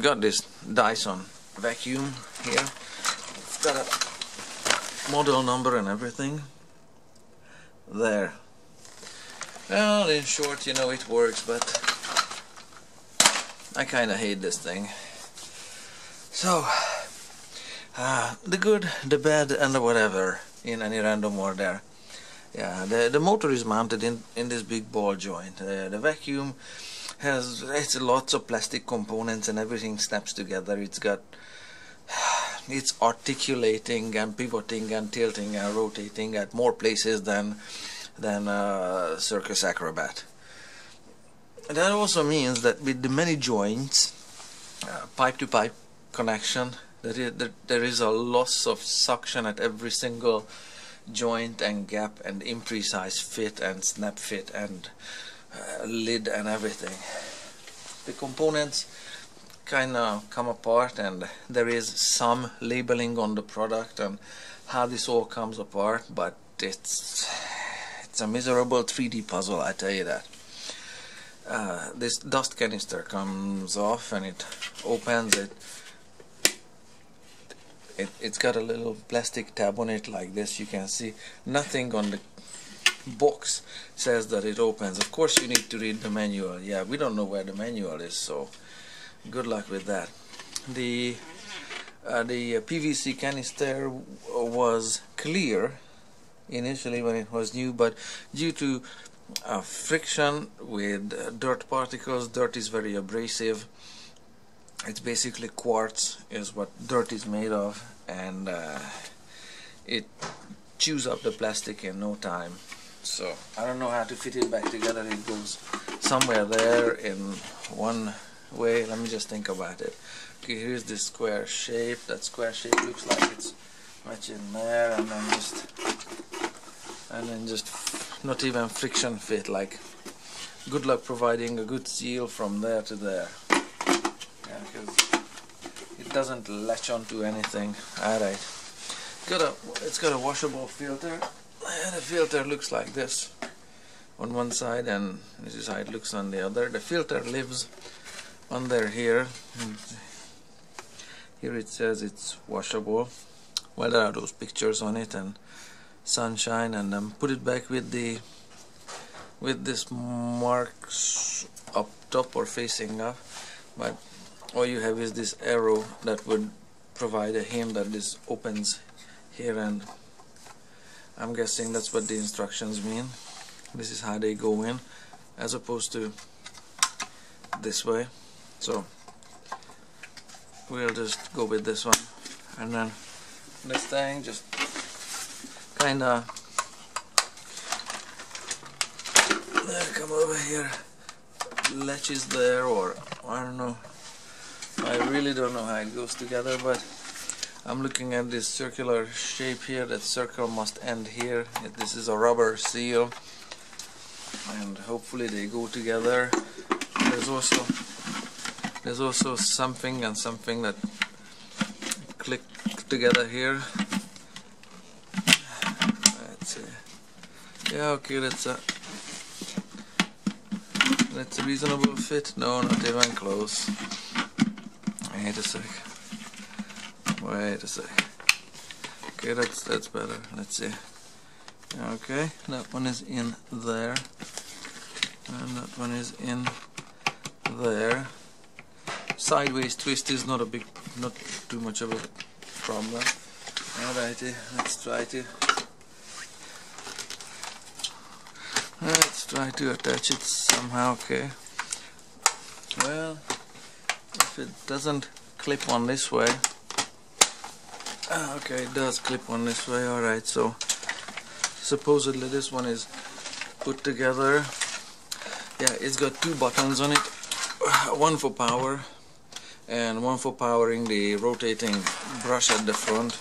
got this Dyson vacuum here. It's got a model number and everything. There. Well, in short, you know, it works, but I kind of hate this thing. So, uh, the good, the bad, and the whatever in any random order. Yeah, the the motor is mounted in in this big ball joint. Uh, the vacuum has it's lots of plastic components and everything snaps together. It's got it's articulating and pivoting and tilting and rotating at more places than than a circus acrobat. That also means that with the many joints, uh, pipe to pipe connection, there is, there, there is a loss of suction at every single joint and gap and imprecise fit and snap fit and uh, lid and everything. The components kind of come apart and there is some labeling on the product and how this all comes apart but it's it's a miserable 3D puzzle I tell you that. Uh, this dust canister comes off and it opens it it, it's got a little plastic tab on it like this you can see nothing on the box says that it opens. Of course you need to read the manual. Yeah we don't know where the manual is so good luck with that. The uh, the PVC canister was clear initially when it was new but due to uh, friction with uh, dirt particles dirt is very abrasive. It's basically quartz is what dirt is made of and uh, it chews up the plastic in no time so I don't know how to fit it back together. It goes somewhere there in one way. Let me just think about it. Okay here's this square shape. That square shape looks like it's much in there and then just and then just not even friction fit like good luck providing a good seal from there to there. Yeah because it doesn't latch onto anything. Alright got a it's got a washable filter the filter looks like this on one side and this is how it looks on the other. The filter lives under here. Here it says it's washable. Well there are those pictures on it and sunshine and then put it back with the with this marks up top or facing up. But all you have is this arrow that would provide a hint that this opens here and I'm guessing that's what the instructions mean. This is how they go in as opposed to this way. So we'll just go with this one. And then this thing just kinda come over here. Latches there or I don't know. I really don't know how it goes together but I'm looking at this circular shape here. That circle must end here. This is a rubber seal. And hopefully they go together. There's also there's also something and something that click together here. Let's see. Yeah okay that's a that's a reasonable fit. No not even close. Wait a sec wait a sec. Okay that's that's better. Let's see. Okay that one is in there. And that one is in there. Sideways twist is not a big not too much of a problem. Alrighty let's try to let's try to attach it somehow okay. Well if it doesn't clip on this way ah, okay it does clip on this way alright so supposedly this one is put together. Yeah it's got two buttons on it one for power and one for powering the rotating brush at the front.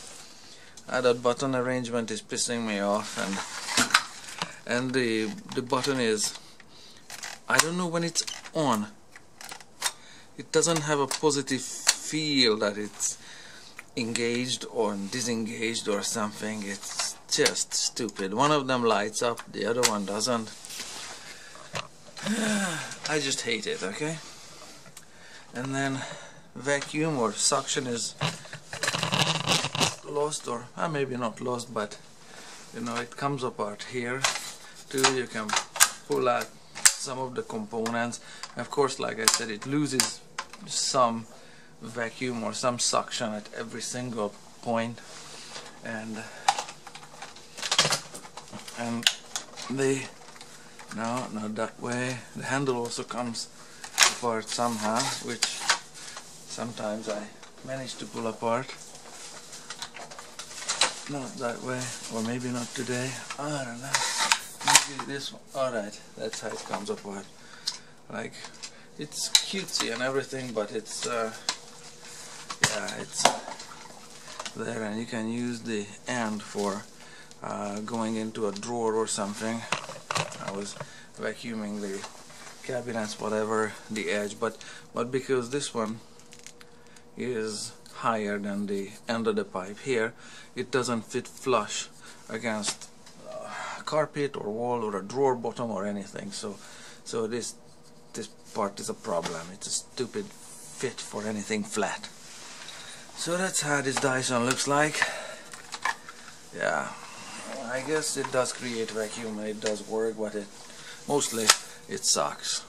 Uh, that button arrangement is pissing me off and and the the button is I don't know when it's on. It doesn't have a positive feel that it's engaged or disengaged or something it's just stupid. One of them lights up the other one doesn't. I just hate it okay? And then vacuum or suction is lost or uh, maybe not lost but you know it comes apart here too. You can pull out some of the components. Of course like I said it loses some vacuum or some suction at every single point. And and the no not that way. The handle also comes apart somehow which sometimes I manage to pull apart. Not that way or maybe not today. I don't know. Maybe this one. Alright that's how it comes apart. Like it's cutesy and everything but it's uh, yeah it's there and you can use the end for uh, going into a drawer or something. I was vacuuming the cabinets whatever the edge but but because this one is higher than the end of the pipe here it doesn't fit flush against uh, carpet or wall or a drawer bottom or anything so so this this part is a problem. It's a stupid fit for anything flat so that's how this Dyson looks like. Yeah. I guess it does create vacuum. It does work but it mostly it sucks